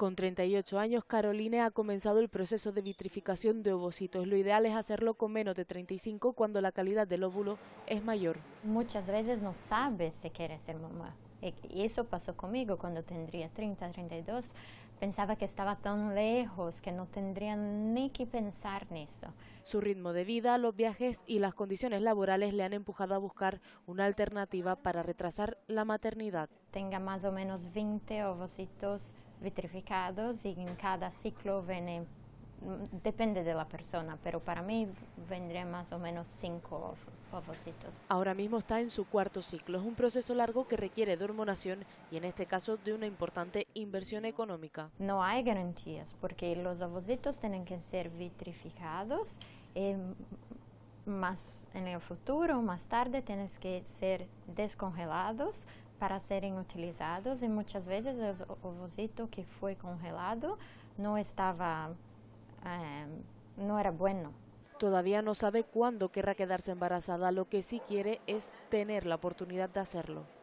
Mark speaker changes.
Speaker 1: Con 38 años, Caroline ha comenzado el proceso de vitrificación de ovocitos. Lo ideal es hacerlo con menos de 35 cuando la calidad del óvulo es mayor.
Speaker 2: Muchas veces no sabe si quiere ser mamá. Y eso pasó conmigo cuando tendría 30, 32. Pensaba que estaba tan lejos que no tendría ni que pensar en eso.
Speaker 1: Su ritmo de vida, los viajes y las condiciones laborales le han empujado a buscar una alternativa para retrasar la maternidad.
Speaker 2: Tenga más o menos 20 ovocitos vitrificados y en cada ciclo viene, mm, depende de la persona, pero para mí vendría más o menos cinco ovocitos.
Speaker 1: Ahora mismo está en su cuarto ciclo. Es un proceso largo que requiere de hormonación y en este caso de una importante inversión económica.
Speaker 2: No hay garantías porque los ovocitos tienen que ser vitrificados. Eh, más en el futuro, más tarde, tienen que ser descongelados para serem utilizados e muitas vezes o ovocito que foi congelado não estava, eh, não era bueno.
Speaker 1: Todavía no sabe cuándo querrá quedarse embarazada, lo que sí quiere es tener la oportunidad de hacerlo.